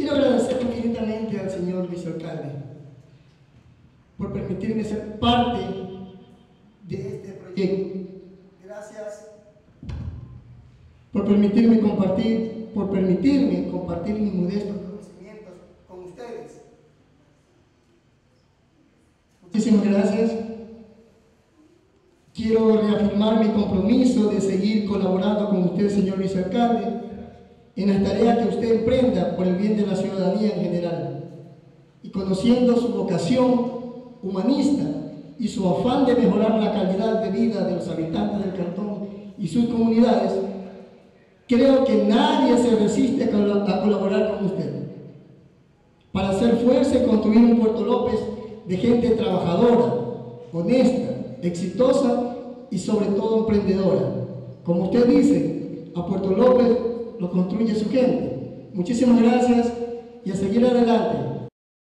Quiero agradecer infinitamente al señor vicealcalde por permitirme ser parte de este proyecto. Gracias por permitirme compartir, por permitirme compartir mis modestos conocimientos con ustedes. Muchísimas gracias. Quiero reafirmar mi compromiso de seguir colaborando con usted, señor vicealcalde, en las tareas que usted emprenda por el bien de la ciudadanía en general. Y conociendo su vocación humanista y su afán de mejorar la calidad de vida de los habitantes del cantón y sus comunidades, creo que nadie se resiste a colaborar con usted para hacer fuerza y construir un Puerto López de gente trabajadora, honesta, exitosa y sobre todo emprendedora. Como usted dice, a Puerto López lo construye su gente. Muchísimas gracias y a seguir adelante.